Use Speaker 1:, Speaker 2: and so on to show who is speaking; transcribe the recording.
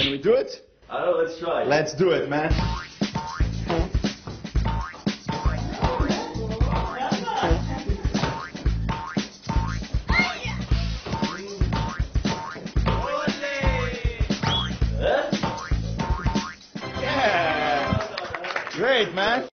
Speaker 1: Can we do it?
Speaker 2: I don't know, let's try.
Speaker 1: Let's do it, man. Yeah. Great, man.